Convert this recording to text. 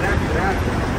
Grande, grande.